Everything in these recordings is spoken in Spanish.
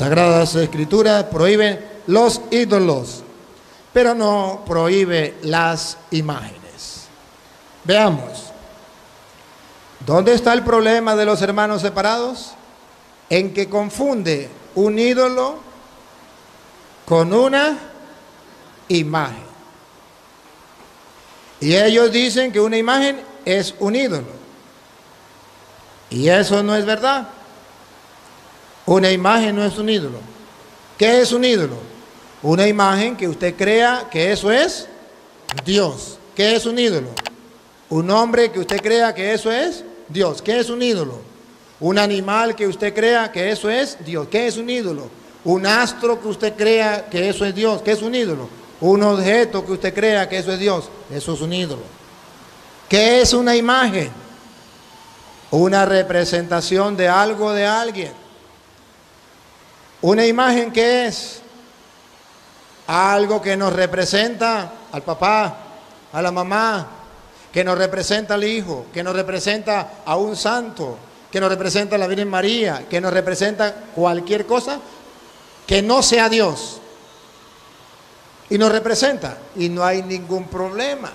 Sagradas Escrituras prohíben los ídolos, pero no prohíbe las imágenes. Veamos. ¿Dónde está el problema de los hermanos separados? En que confunde un ídolo con una imagen. Y ellos dicen que una imagen es un ídolo. Y eso no es verdad. Una imagen no es un ídolo. ¿Qué es un ídolo? Una imagen que usted crea que eso es Dios. ¿Qué es un ídolo? Un hombre que usted crea que eso es Dios. ¿Qué es un ídolo? Un animal que usted crea que eso es Dios. ¿Qué es un ídolo? Un astro que usted crea que eso es Dios. ¿Qué es un ídolo? Un objeto que usted crea que eso es Dios. Eso es un ídolo. ¿Qué es una imagen? Una representación de algo de alguien. Una imagen que es algo que nos representa al papá, a la mamá, que nos representa al Hijo, que nos representa a un santo, que nos representa a la Virgen María, que nos representa cualquier cosa que no sea Dios. Y nos representa y no hay ningún problema.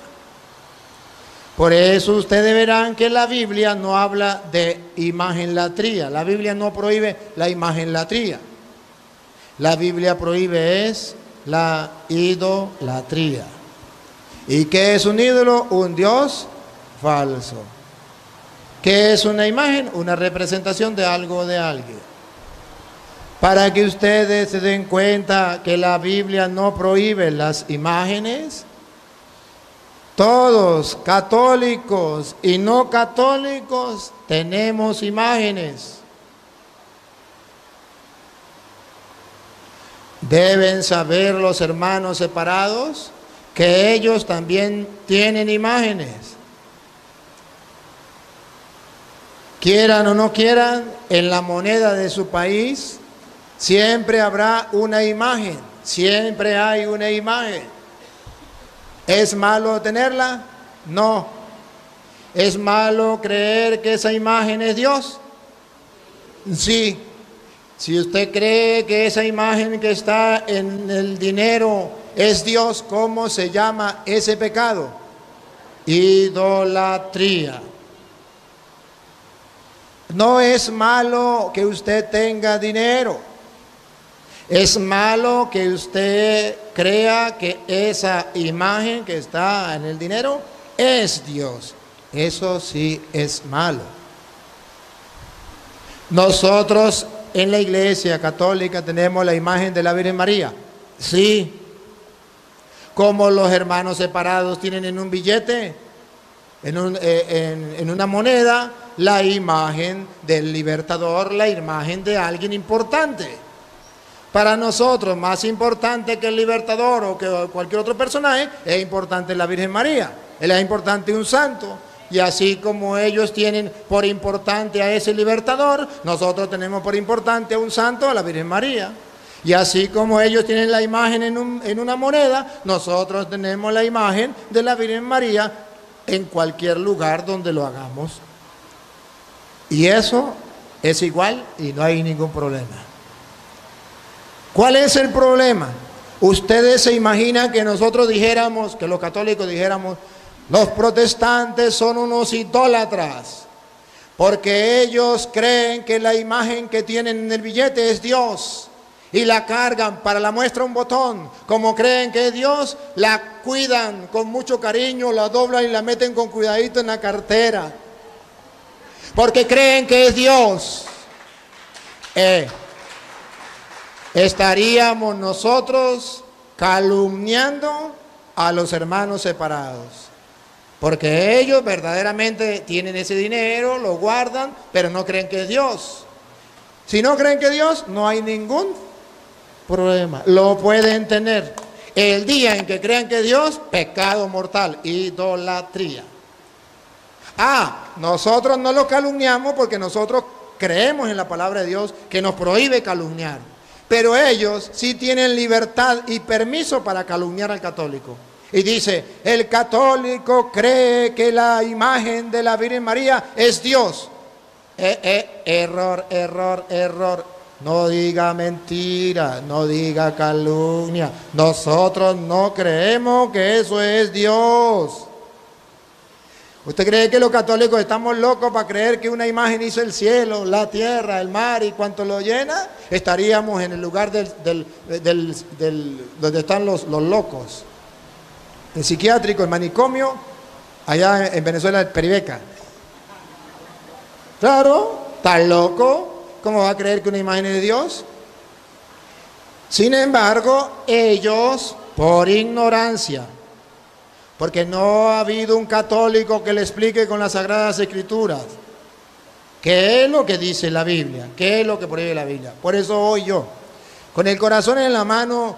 Por eso ustedes verán que la Biblia no habla de imagen latría. La Biblia no prohíbe la imagen latría. La Biblia prohíbe es la idolatría. ¿Y qué es un ídolo? Un Dios falso. ¿Qué es una imagen? Una representación de algo de alguien. Para que ustedes se den cuenta que la Biblia no prohíbe las imágenes, todos, católicos y no católicos, tenemos imágenes. Deben saber los hermanos separados que ellos también tienen imágenes. Quieran o no quieran, en la moneda de su país siempre habrá una imagen, siempre hay una imagen. ¿Es malo tenerla? No. ¿Es malo creer que esa imagen es Dios? Sí. Si usted cree que esa imagen que está en el dinero es Dios, ¿cómo se llama ese pecado? Idolatría. No es malo que usted tenga dinero. Es malo que usted crea que esa imagen que está en el dinero es Dios. Eso sí es malo. Nosotros en la iglesia católica tenemos la imagen de la Virgen María. Sí. Como los hermanos separados tienen en un billete, en, eh, en una moneda, la imagen del libertador, la imagen de alguien importante para nosotros más importante que el libertador o que cualquier otro personaje, es importante la Virgen María, es importante un santo. Y así como ellos tienen por importante a ese libertador, nosotros tenemos por importante a un santo, a la Virgen María. Y así como ellos tienen la imagen en, en una moneda, nosotros tenemos la imagen de la Virgen María en cualquier lugar donde lo hagamos. Y eso es igual y no hay ningún problema. ¿Cuál es el problema? Ustedes se imaginan que nosotros dijéramos, que los católicos dijéramos, los protestantes son unos idólatras, porque ellos creen que la imagen que tienen en el billete es Dios y la cargan para la muestra un botón. Como creen que es Dios, la cuidan con mucho cariño, la doblan y la meten con cuidadito en la cartera. Porque creen que es Dios. Eh, estaríamos nosotros calumniando a los hermanos separados. Porque ellos verdaderamente tienen ese dinero, lo guardan, pero no creen que es Dios. Si no creen que es Dios, no hay ningún problema. Lo pueden tener. El día en que crean que es Dios, pecado mortal, idolatría. Ah, nosotros no lo calumniamos porque nosotros creemos en la palabra de Dios que nos prohíbe calumniar. Pero ellos sí tienen libertad y permiso para calumniar al católico. Y dice, el católico cree que la imagen de la Virgen María es Dios. Eh, eh, error, error, error. no diga mentira, no diga calumnia. Nosotros no creemos que eso es Dios. ¿Usted cree que los católicos estamos locos para creer que una imagen hizo el cielo, la tierra, el mar y cuanto lo llena? Estaríamos en el lugar del, donde están los, los, locos. El psiquiátrico, el manicomio, allá en Venezuela, el Peribeca. Claro, está loco. ¿Cómo va a creer que una imagen es de Dios? Sin embargo, ellos, por ignorancia, porque no ha habido un católico que le explique con las Sagradas Escrituras qué es lo que dice la Biblia, qué es lo que prohíbe la Biblia. Por eso hoy yo, con el corazón en la mano,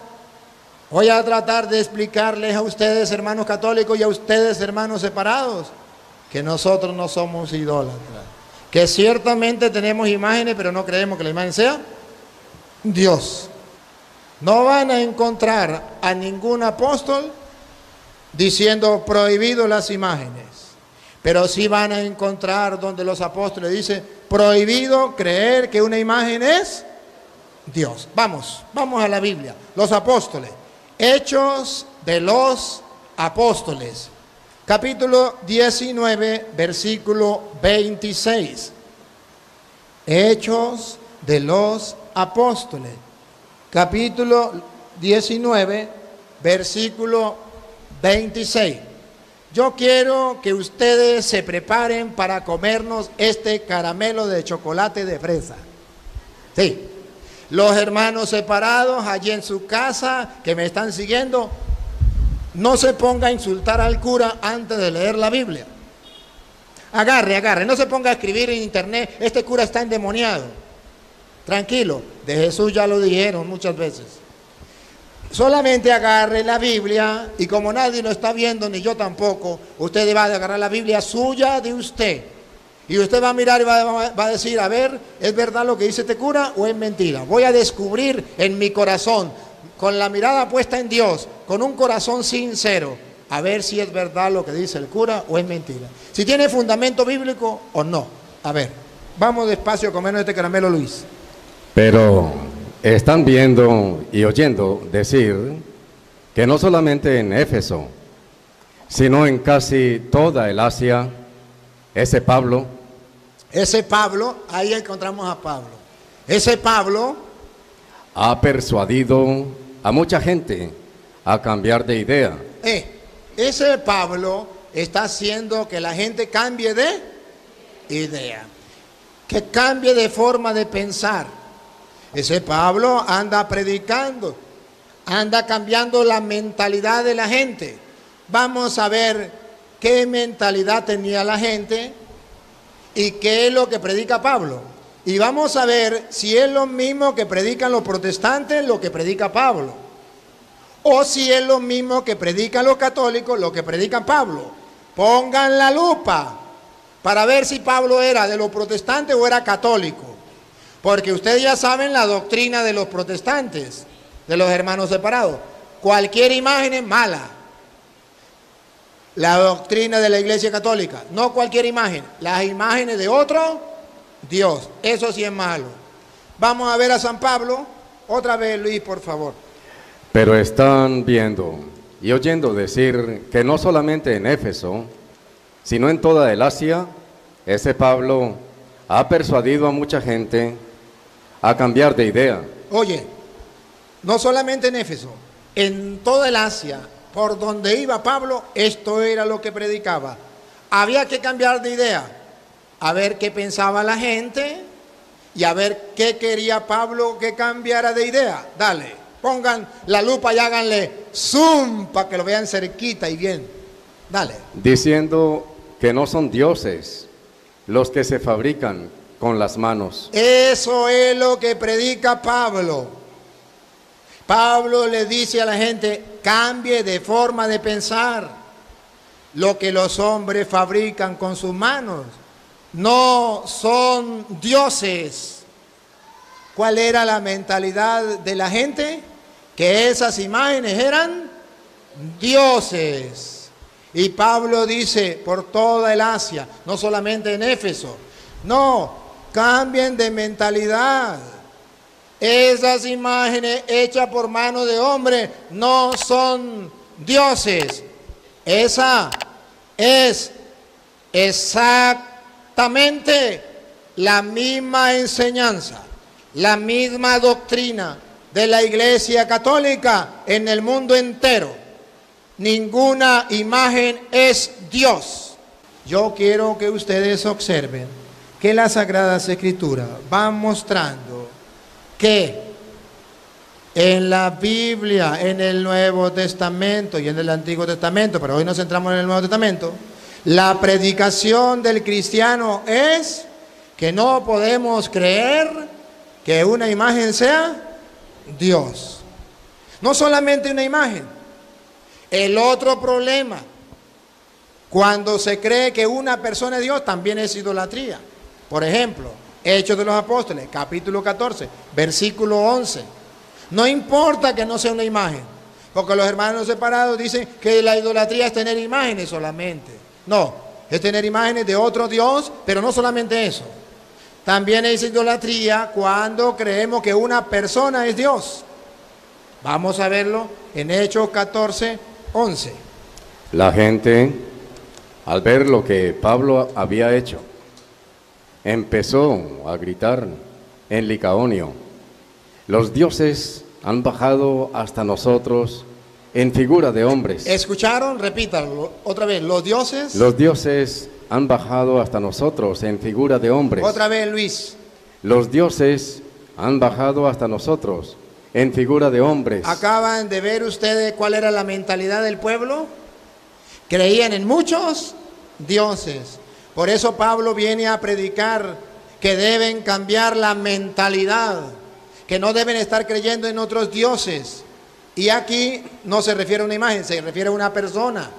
voy a tratar de explicarles a ustedes, hermanos católicos, y a ustedes, hermanos separados, que nosotros no somos idólatras. Que ciertamente tenemos imágenes, pero no creemos que la imagen sea Dios. No van a encontrar a ningún apóstol diciendo prohibido las imágenes. Pero sí van a encontrar donde los apóstoles dicen prohibido creer que una imagen es Dios. Vamos, vamos a la Biblia. Los apóstoles. Hechos de los apóstoles. Capítulo 19, versículo 26. Hechos de los apóstoles. Capítulo 19, versículo 26. Yo quiero que ustedes se preparen para comernos este caramelo de chocolate de fresa. Sí. Los hermanos separados allí en su casa que me están siguiendo, no se ponga a insultar al cura antes de leer la Biblia. Agarre, agarre, no se ponga a escribir en internet, este cura está endemoniado. Tranquilo, de Jesús ya lo dijeron muchas veces. Solamente agarre la Biblia y como nadie lo está viendo, ni yo tampoco, usted va a agarrar la Biblia suya de usted. Y usted va a mirar y va, a decir, a ver, ¿es verdad lo que dice este cura o es mentira? Voy a descubrir en mi corazón, con la mirada puesta en Dios, con un corazón sincero, a ver si es verdad lo que dice el cura o es mentira. Si tiene fundamento bíblico o no. A ver, vamos despacio a comernos este caramelo Luis. Pero están viendo y oyendo decir que no solamente en Éfeso, sino en casi toda el Asia, ese Pablo. Ese Pablo, ahí encontramos a Pablo. Ese Pablo ha persuadido a mucha gente a cambiar de idea. Eh, ese Pablo está haciendo que la gente cambie de idea, que cambie de forma de pensar. Ese Pablo anda predicando, anda cambiando la mentalidad de la gente. Vamos a ver qué mentalidad tenía la gente y qué es lo que predica Pablo. Y vamos a ver si es lo mismo que predican los protestantes, lo que predica Pablo. O si es lo mismo que predican los católicos, lo que predica Pablo. Pongan la lupa para ver si Pablo era de los protestantes o era católico. Porque ustedes ya saben la doctrina de los protestantes, de los hermanos separados. Cualquier imagen es mala. La doctrina de la Iglesia Católica, no cualquier imagen, las imágenes de otro Dios, eso sí es malo. Vamos a ver a San Pablo, otra vez Luis, por favor. Pero están viendo y oyendo decir que no solamente en Éfeso, sino en toda el Asia, ese Pablo ha persuadido a mucha gente a cambiar de idea. Oye, no solamente en Éfeso, en toda el Asia, por donde iba Pablo, esto era lo que predicaba. Había que cambiar de idea, a ver qué pensaba la gente y a ver qué quería Pablo que cambiara de idea. Dale, pongan la lupa y háganle zoom para que lo vean cerquita y bien. Dale. Diciendo que no son dioses los que se fabrican con las manos. Eso es lo que predica Pablo. Pablo le dice a la gente, cambie de forma de pensar. Lo que los hombres fabrican con sus manos no son dioses. ¿Cuál era la mentalidad de la gente? Que esas imágenes eran dioses. Y Pablo dice por toda el Asia, no solamente en Éfeso, no, Cambien de mentalidad. Esas imágenes hechas por mano de hombre no son dioses. Esa es exactamente la misma enseñanza, la misma doctrina de la Iglesia Católica en el mundo entero. Ninguna imagen es Dios. Yo quiero que ustedes observen que las Sagradas Escrituras van mostrando que en la Biblia, en el Nuevo Testamento y en el Antiguo Testamento, pero hoy nos centramos en el Nuevo Testamento, la predicación del cristiano es que no podemos creer que una imagen sea Dios. No solamente una imagen. El otro problema, cuando se cree que una persona es Dios, también es idolatría. Por ejemplo, Hechos de los Apóstoles, capítulo 14, versículo 11. No importa que no sea una imagen, porque los hermanos separados dicen que la idolatría es tener imágenes solamente. No, es tener imágenes de otro Dios, pero no solamente eso. También es idolatría cuando creemos que una persona es Dios. Vamos a verlo en Hechos 14, 11. La gente, al ver lo que Pablo había hecho, empezó a gritar en Licaonio, los dioses han bajado hasta nosotros en figura de hombres. ¿Escucharon? Repítalo otra vez. Los dioses. Los dioses han bajado hasta nosotros en figura de hombres. Otra vez, Luis. Los dioses han bajado hasta nosotros en figura de hombres. Acaban de ver ustedes cuál era la mentalidad del pueblo. Creían en muchos dioses. Por eso Pablo viene a predicar que deben cambiar la mentalidad, que no deben estar creyendo en otros dioses. Y aquí no se refiere a una imagen, se refiere a una persona.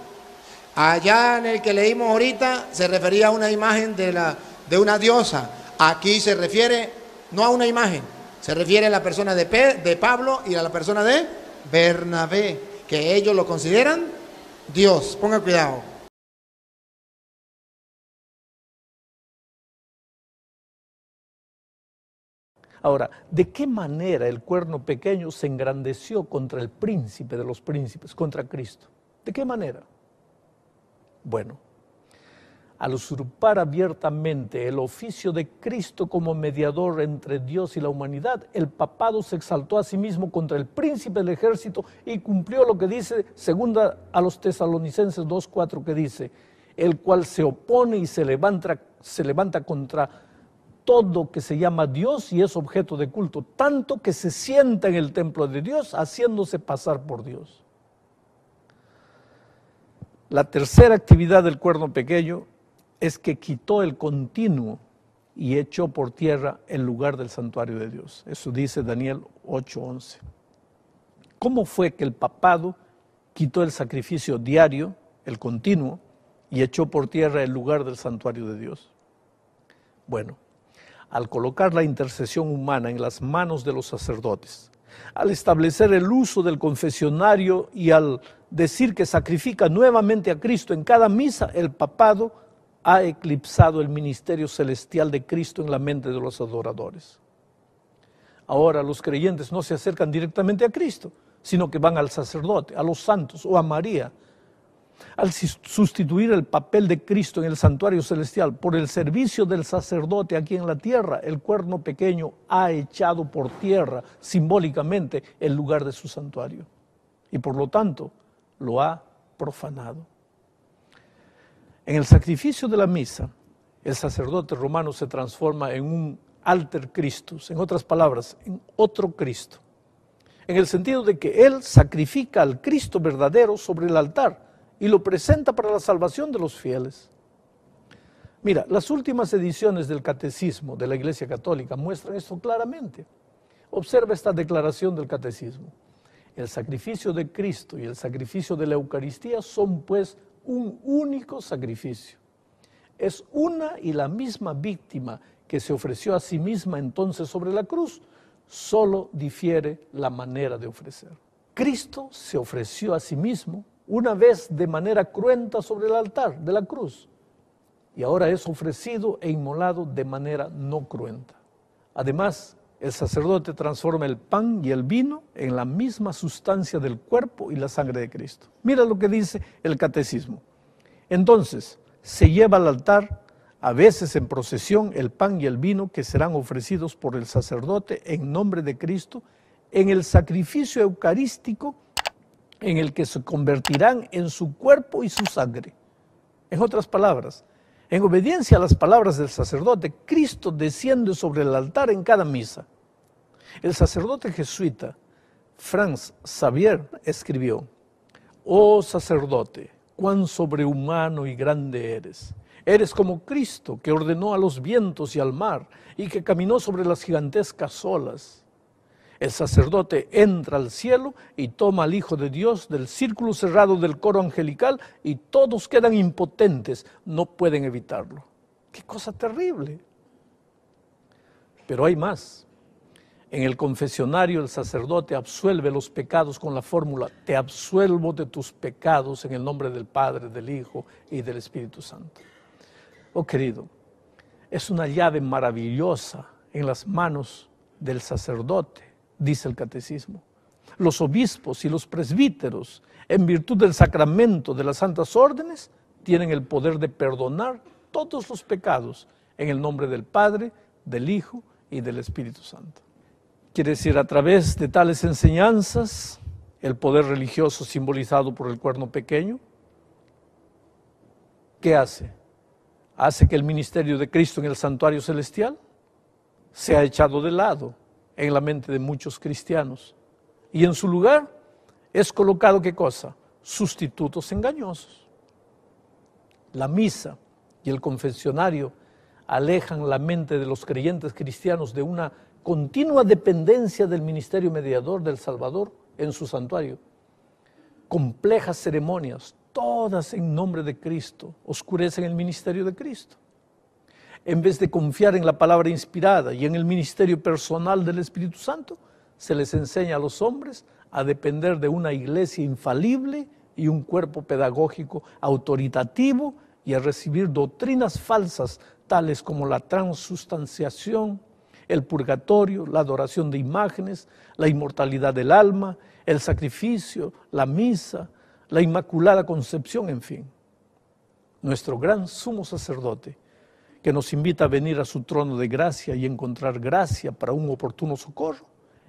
Allá en el que leímos ahorita se refería a una imagen de, la, de una diosa. Aquí se refiere no a una imagen, se refiere a la persona de, de Pablo y a la persona de Bernabé, que ellos lo consideran Dios. Ponga cuidado. Ahora, ¿de qué manera el cuerno pequeño se engrandeció contra el príncipe de los príncipes, contra Cristo? ¿De qué manera? Bueno, al usurpar abiertamente el oficio de Cristo como mediador entre Dios y la humanidad, el papado se exaltó a sí mismo contra el príncipe del ejército y cumplió lo que dice, segunda a los tesalonicenses 2.4, que dice, el cual se opone y se levanta, se levanta contra todo que se llama Dios y es objeto de culto, tanto que se sienta en el templo de Dios haciéndose pasar por Dios. La tercera actividad del cuerno pequeño es que quitó el continuo y echó por tierra el lugar del santuario de Dios. Eso dice Daniel 8:11. ¿Cómo fue que el papado quitó el sacrificio diario, el continuo, y echó por tierra el lugar del santuario de Dios? Bueno, al colocar la intercesión humana en las manos de los sacerdotes, al establecer el uso del confesionario y al decir que sacrifica nuevamente a Cristo en cada misa, el papado ha eclipsado el ministerio celestial de Cristo en la mente de los adoradores. Ahora los creyentes no se acercan directamente a Cristo, sino que van al sacerdote, a los santos o a María. Al sustituir el papel de Cristo en el santuario celestial por el servicio del sacerdote aquí en la tierra, el cuerno pequeño ha echado por tierra simbólicamente el lugar de su santuario. Y por lo tanto, lo ha profanado. En el sacrificio de la misa, el sacerdote romano se transforma en un alter Christus, en otras palabras, en otro Cristo, en el sentido de que él sacrifica al Cristo verdadero sobre el altar y lo presenta para la salvación de los fieles. Mira, las últimas ediciones del Catecismo de la Iglesia Católica muestran esto claramente. Observa esta declaración del Catecismo. El sacrificio de Cristo y el sacrificio de la Eucaristía son pues un único sacrificio. Es una y la misma víctima que se ofreció a sí misma entonces sobre la cruz, solo difiere la manera de ofrecer. Cristo se ofreció a sí mismo una vez de manera cruenta sobre el altar de la cruz y ahora es ofrecido e inmolado de manera no cruenta. Además, el sacerdote transforma el pan y el vino en la misma sustancia del cuerpo y la sangre de Cristo. Mira lo que dice el catecismo. Entonces, se lleva al altar, a veces en procesión, el pan y el vino que serán ofrecidos por el sacerdote en nombre de Cristo en el sacrificio eucarístico en el que se convertirán en su cuerpo y su sangre. En otras palabras, en obediencia a las palabras del sacerdote, Cristo desciende sobre el altar en cada misa. El sacerdote jesuita Franz Xavier escribió, Oh sacerdote, cuán sobrehumano y grande eres. Eres como Cristo, que ordenó a los vientos y al mar, y que caminó sobre las gigantescas olas. El sacerdote entra al cielo y toma al Hijo de Dios del círculo cerrado del coro angelical y todos quedan impotentes, no pueden evitarlo. Qué cosa terrible. Pero hay más. En el confesionario el sacerdote absuelve los pecados con la fórmula, te absuelvo de tus pecados en el nombre del Padre, del Hijo y del Espíritu Santo. Oh querido, es una llave maravillosa en las manos del sacerdote dice el catecismo. Los obispos y los presbíteros, en virtud del sacramento de las santas órdenes, tienen el poder de perdonar todos los pecados en el nombre del Padre, del Hijo y del Espíritu Santo. Quiere decir, a través de tales enseñanzas, el poder religioso simbolizado por el cuerno pequeño, ¿qué hace? Hace que el ministerio de Cristo en el santuario celestial sea echado de lado en la mente de muchos cristianos. Y en su lugar es colocado qué cosa? Sustitutos engañosos. La misa y el confesionario alejan la mente de los creyentes cristianos de una continua dependencia del ministerio mediador del Salvador en su santuario. Complejas ceremonias, todas en nombre de Cristo, oscurecen el ministerio de Cristo en vez de confiar en la palabra inspirada y en el ministerio personal del Espíritu Santo, se les enseña a los hombres a depender de una iglesia infalible y un cuerpo pedagógico autoritativo y a recibir doctrinas falsas tales como la transustanciación, el purgatorio, la adoración de imágenes, la inmortalidad del alma, el sacrificio, la misa, la inmaculada concepción, en fin. Nuestro gran sumo sacerdote, que nos invita a venir a su trono de gracia y encontrar gracia para un oportuno socorro,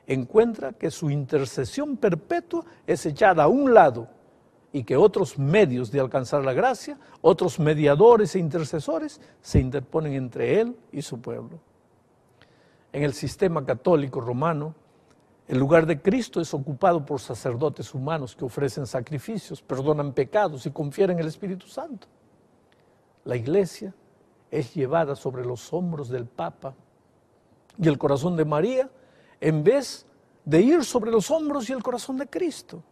encuentra que su intercesión perpetua es echada a un lado y que otros medios de alcanzar la gracia, otros mediadores e intercesores se interponen entre él y su pueblo. En el sistema católico romano, el lugar de Cristo es ocupado por sacerdotes humanos que ofrecen sacrificios, perdonan pecados y confieren el Espíritu Santo. La iglesia es llevada sobre los hombros del Papa y el corazón de María en vez de ir sobre los hombros y el corazón de Cristo.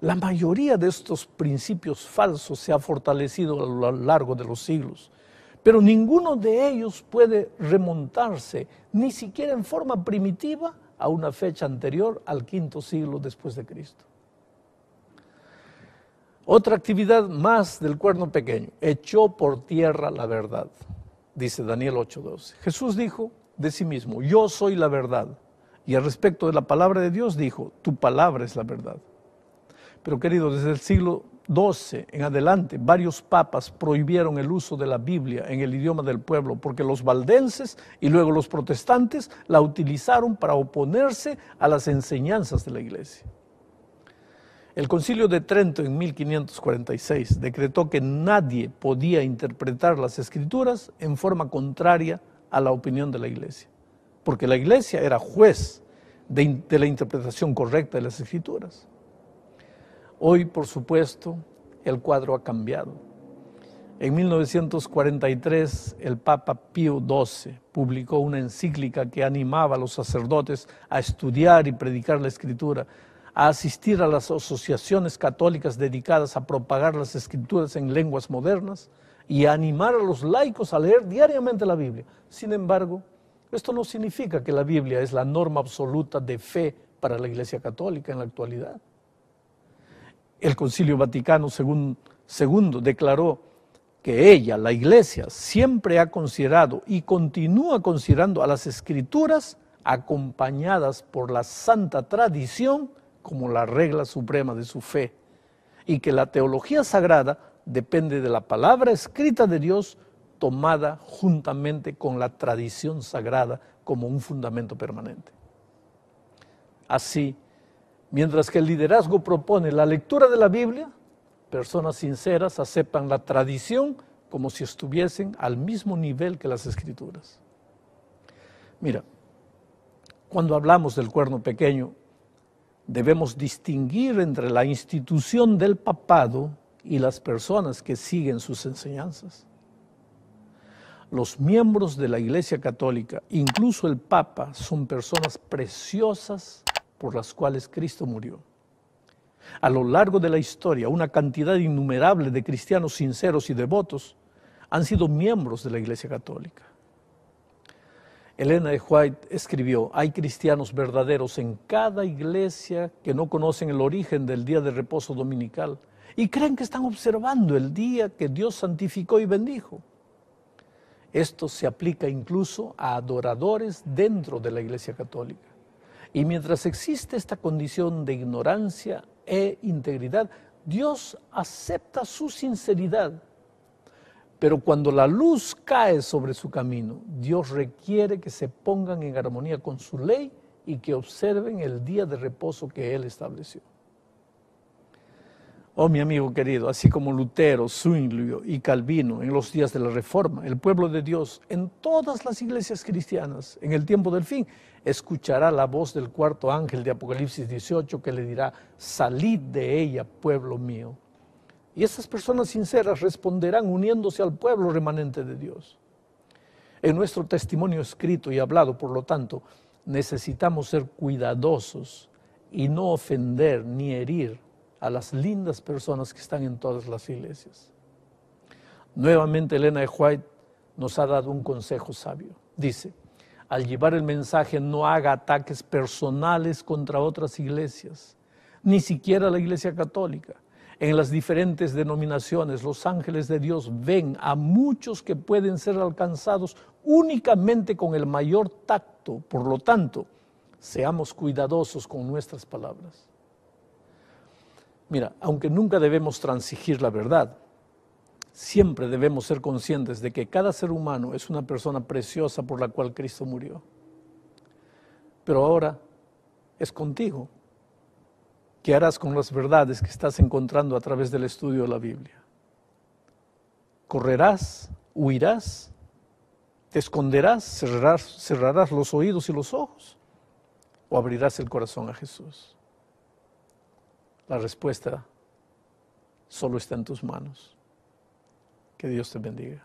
La mayoría de estos principios falsos se ha fortalecido a lo largo de los siglos, pero ninguno de ellos puede remontarse, ni siquiera en forma primitiva, a una fecha anterior al quinto siglo después de Cristo. Otra actividad más del cuerno pequeño, echó por tierra la verdad, dice Daniel 8:12. Jesús dijo de sí mismo, yo soy la verdad. Y al respecto de la palabra de Dios dijo, tu palabra es la verdad. Pero querido, desde el siglo XII en adelante, varios papas prohibieron el uso de la Biblia en el idioma del pueblo porque los valdenses y luego los protestantes la utilizaron para oponerse a las enseñanzas de la iglesia. El concilio de Trento en 1546 decretó que nadie podía interpretar las escrituras en forma contraria a la opinión de la iglesia, porque la iglesia era juez de, la interpretación correcta de las escrituras. Hoy, por supuesto, el cuadro ha cambiado. En 1943, el Papa Pío XII publicó una encíclica que animaba a los sacerdotes a estudiar y predicar la escritura a asistir a las asociaciones católicas dedicadas a propagar las escrituras en lenguas modernas y a animar a los laicos a leer diariamente la Biblia. Sin embargo, esto no significa que la Biblia es la norma absoluta de fe para la Iglesia Católica en la actualidad. El Concilio Vaticano II declaró que ella, la iglesia, siempre ha considerado y continúa considerando a las escrituras acompañadas por la santa tradición como la regla suprema de su fe, y que la teología sagrada depende de la palabra escrita de Dios tomada juntamente con la tradición sagrada como un fundamento permanente. Así, mientras que el liderazgo propone la lectura de la Biblia, personas sinceras aceptan la tradición como si estuviesen al mismo nivel que las escrituras. Mira, cuando hablamos del cuerno pequeño, debemos distinguir entre la institución del papado y las personas que siguen sus enseñanzas. Los miembros de la Iglesia Católica, incluso el Papa, son personas preciosas por las cuales Cristo murió. A lo largo de la historia, una cantidad innumerable de cristianos sinceros y devotos han sido miembros de la Iglesia Católica. Elena de White escribió, hay cristianos verdaderos en cada iglesia que no conocen el origen del día de reposo dominical y creen que están observando el día que Dios santificó y bendijo. Esto se aplica incluso a adoradores dentro de la Iglesia Católica. Y mientras existe esta condición de ignorancia e integridad, Dios acepta su sinceridad. Pero cuando la luz cae sobre su camino, Dios requiere que se pongan en armonía con su ley y que observen el día de reposo que Él estableció. Oh, mi amigo querido, así como Lutero, Zwinglio y Calvino en los días de la Reforma, el pueblo de Dios en todas las iglesias cristianas en el tiempo del fin escuchará la voz del cuarto ángel de Apocalipsis 18 que le dirá, salid de ella, pueblo mío. Y esas personas sinceras responderán uniéndose al pueblo remanente de Dios. En nuestro testimonio escrito y hablado, por lo tanto, necesitamos ser cuidadosos y no ofender ni herir a las lindas personas que están en todas las iglesias. Nuevamente Elena de White nos ha dado un consejo sabio. Dice, al llevar el mensaje no haga ataques personales contra otras iglesias, ni siquiera la iglesia católica. En las diferentes denominaciones, los ángeles de Dios ven a muchos que pueden ser alcanzados únicamente con el mayor tacto. Por lo tanto, seamos cuidadosos con nuestras palabras. Mira, aunque nunca debemos transigir la verdad, siempre debemos ser conscientes de que cada ser humano es una persona preciosa por la cual Cristo murió. Pero ahora es contigo. ¿Qué harás con las verdades que estás encontrando a través del estudio de la Biblia? ¿Correrás? ¿Huirás? ¿Te esconderás? ¿Cerrarás, los oídos y los ojos? ¿O abrirás el corazón a Jesús? La respuesta solo está en tus manos. Que Dios te bendiga.